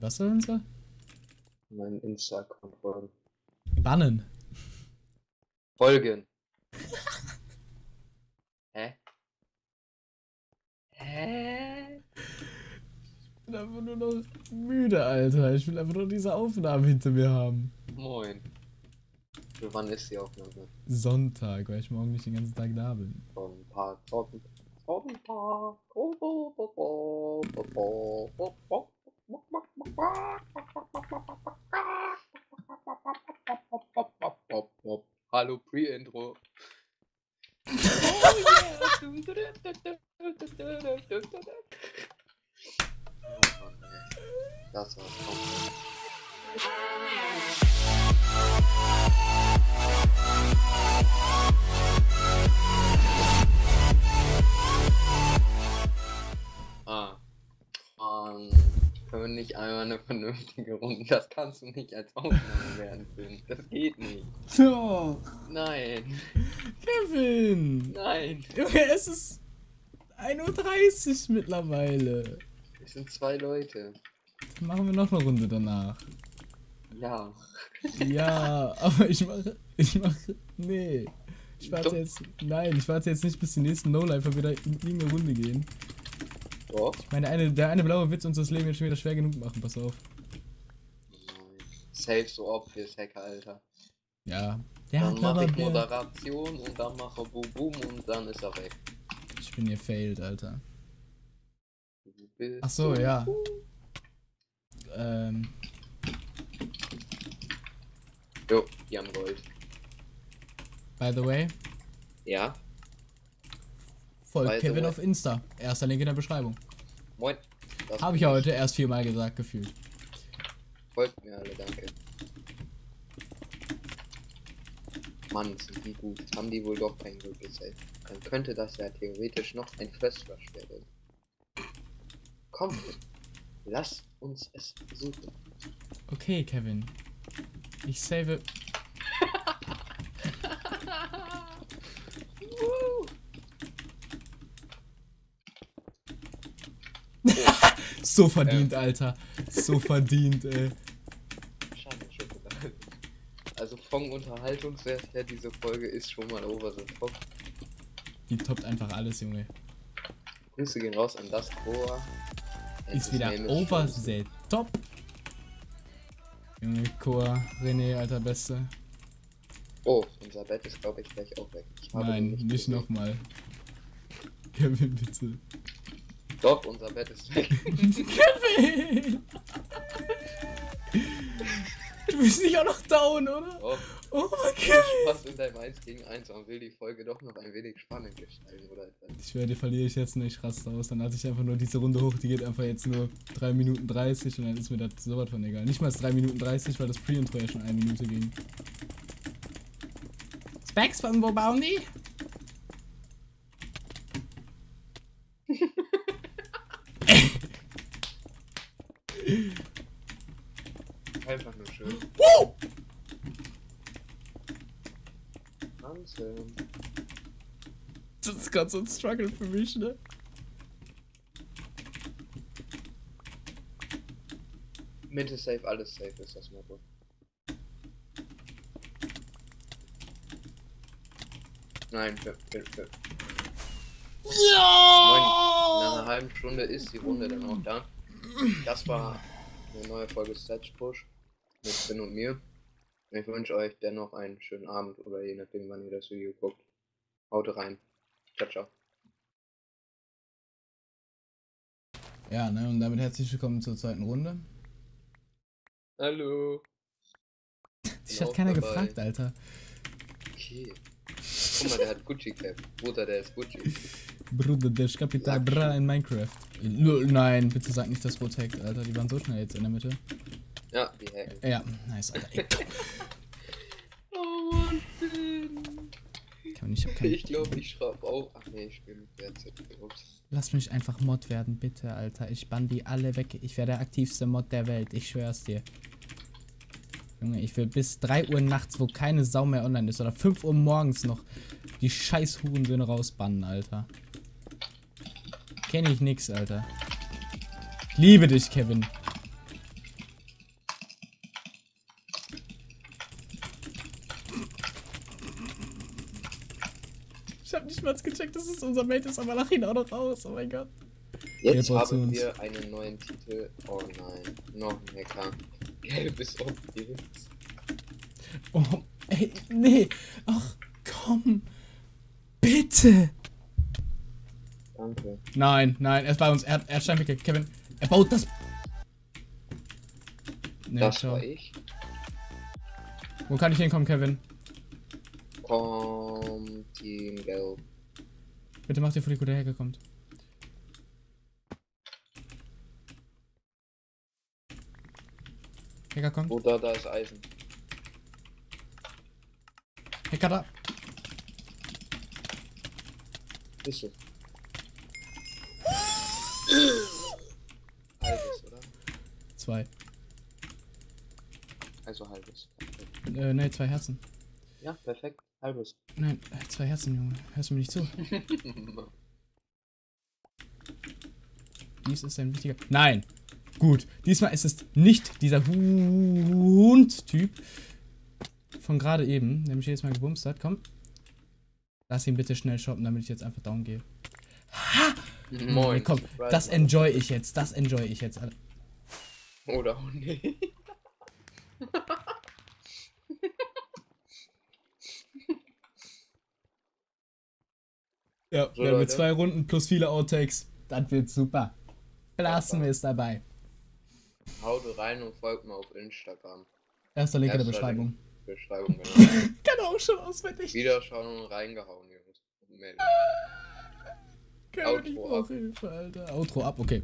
Was sollen sie? Mein Insta-Account folgen. Bannen. Folgen. Hä? Hä? Ich bin einfach nur noch müde, Alter. Ich will einfach nur diese Aufnahme hinter mir haben. Moin. Für wann ist die Aufnahme? Sonntag, weil ich morgen nicht den ganzen Tag da bin. Von Park, Sonntag. Sonntag. Hallo Pre-Intro. Oh. Das war's. Einmal eine vernünftige Runde? Das kannst du nicht als Aufnahme werden filmen. Das geht nicht. Doch. Nein. Kevin. Nein. Junge, es ist 1.30 Uhr mittlerweile. Es sind zwei Leute. Dann machen wir noch eine Runde danach. Ja. Ja, aber ich mache. Ich mache. Nee. Ich warte Doch. jetzt. Nein, ich warte jetzt nicht, bis die nächsten No-Lifer wieder in irgendeine Runde gehen. Doch. Ich meine, eine, der eine blaue Witz uns das Leben jetzt schon wieder schwer genug machen, pass auf. Safe so obvious, Hacker, Alter. Ja. Ja, dann mache ich. Moderation und dann mache Boom Boom und dann ist er weg. Ich bin hier failed, Alter. Ach so, ja. Ähm. Jo, die haben Gold. By the way, Ja. Folgt Kevin auf Insta. Erster Link in der Beschreibung. Moin. Habe ich ja heute erst viermal gesagt, gefühlt. Folgt mir alle, danke. Mann, sind die gut. Haben die wohl doch kein gutes Safe. Dann könnte das ja theoretisch noch ein First Rush werden. Komm, lass uns es versuchen. Okay, Kevin. Ich save. So verdient, Alter. So verdient, ey. Schade, Schokolade. Also vom Unterhaltungswert her, diese Folge ist schon mal over the top. Die toppt einfach alles, Junge. Grüße gehen raus an das Chor. Ist wieder over the top. Junge, Chor, René, alter Beste. Oh, unser Bett ist glaube ich gleich auch weg. Ich Nein, nicht gesehen. nochmal. Kevin, bitte. Doch, unser Bett ist weg. Kevin! Du bist nicht auch noch down, oder? Oh, Oh mein Gott! Spaß in deinem 1 gegen 1 und will die Folge doch noch ein wenig spannend gestalten, oder. Ich werde, verliere ich jetzt nicht raste aus. Dann hatte ich einfach nur diese Runde hoch, die geht einfach jetzt nur 3 Minuten 30 und dann ist mir das sowas von egal. Nicht mal 3 Minuten 30, weil das Pre-Intro ja schon 1 Minute ging. Specs von wo bauen die? Einfach nur schön. Woo! Tanzen. Das ist gerade so ein Struggle für mich, ne? Mitte safe, alles safe ist das Motto. Nein, für, für, für. Moin. Nach einer halben Stunde ist die Runde dann auch da. Das war eine neue Folge Stats Push mit Finn und mir. Ich wünsche euch dennoch einen schönen Abend oder je nachdem, wann ihr das Video guckt. Haut rein. Ciao, ciao. Ja, ne? Und damit herzlich willkommen zur zweiten Runde. Hallo. Dich hat keiner dabei. gefragt, Alter. Okay. Guck mal, der hat Gucci Cap. Bruder, der ist Gucci. Bruder, der ist Kapital Bra in Minecraft. Nein, bitte sag nicht, das wurde hackt, Alter. Die waren so schnell jetzt in der Mitte. Ja, die hacken. Ja, nice, Alter. Ey, Oh Mann, Finn. kann man nicht, ich. Ich glaube, ich schraub auch. Ach nee, ich bin derzeit. Ups. Lass mich einfach Mod werden, bitte, Alter. Ich bann die alle weg. Ich wäre der aktivste Mod der Welt. Ich schwör's dir. Junge, ich will bis 3 Uhr nachts, wo keine Sau mehr online ist, oder 5 Uhr morgens noch die scheiß Hurensöhne rausbannen, Alter. Kenne ich nix, Alter. Liebe dich, Kevin. Ich habe nicht mal gecheckt, dass es unser Mate ist, aber lach ihn auch noch raus. Oh mein Gott. Jetzt Gelb haben wir einen neuen Titel. Oh nein, noch ein Hacker. Gelb ist obvious. Oh, ey, nee. Ach, komm. Bitte. Danke. Nein, nein, er ist bei uns. Er, hat- er hat Steinpicke. Kevin, er baut das. Nee, das ciao. war ich. Wo kann ich hinkommen, Kevin? Komm, Team Gelb. Bitte mach dir vor, die gute Hacker kommt. Hacker kommt. Oder da ist Eisen. Hacker da. Bist du? halbes, oder? Zwei. Also halbes. Perfekt. Äh, nee, zwei Herzen. Ja, perfekt. Halbes. Nein, äh, zwei Herzen, Junge. Hörst du mir nicht zu? Dies ist ein wichtiger. Nein! Gut, diesmal ist es nicht dieser Hund-Typ von gerade eben, der mich jedes Mal gebumst hat. Komm. Lass ihn bitte schnell shoppen, damit ich jetzt einfach down gehe. Ha! Moin. Komm, Surprise, das enjoy ich jetzt. Das enjoy ich jetzt. Oder auch nicht. Ja, So, wir haben Leute. zwei Runden plus viele Outtakes. Das wird super. Lassen wir es dabei. Haut rein und folgt mir auf Instagram. Erster Link in der Beschreibung. Beschreibung, genau. Kann auch schon auswendig. Wiederschauen und reingehauen, Jungs. Ich Outro ab. Hilfe, Alter. Outro ab, okay.